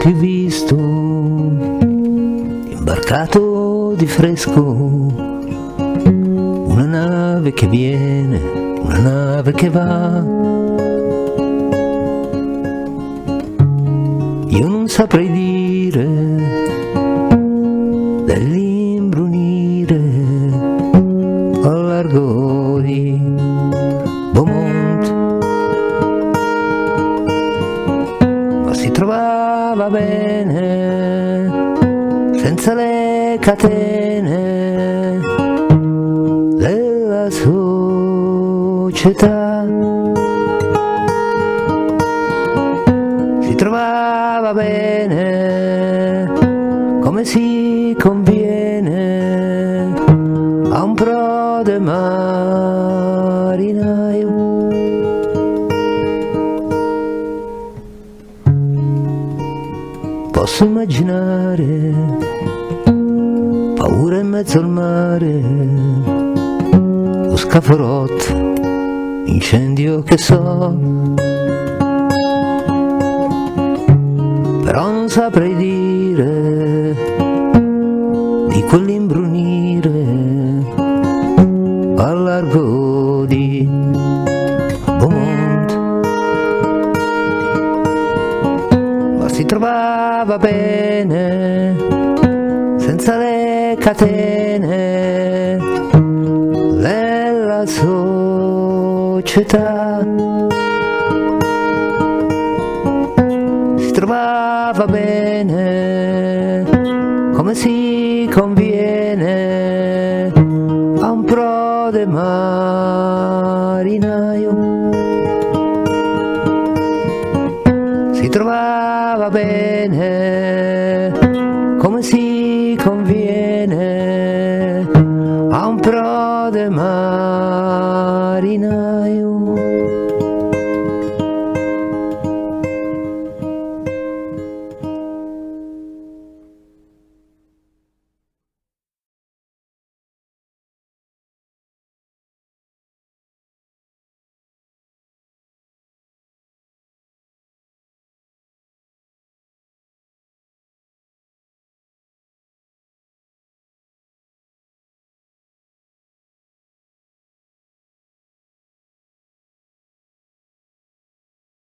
più visto, imbarcato di fresco, una nave che viene, una nave che va. Io non saprei dire dell'imbrunire al largo di si trovava bene senza le catene della società. Si trovava bene come si conviene a un prode marinaio. Posso immaginare paura in mezzo al mare, lo scaforotto, incendio che so, però non saprei dire di quell'imbrunire trovava bene senza le catene della società. Si trovava bene come si conviene a un prode marinaio. bene, come si conviene a un prode marinaio.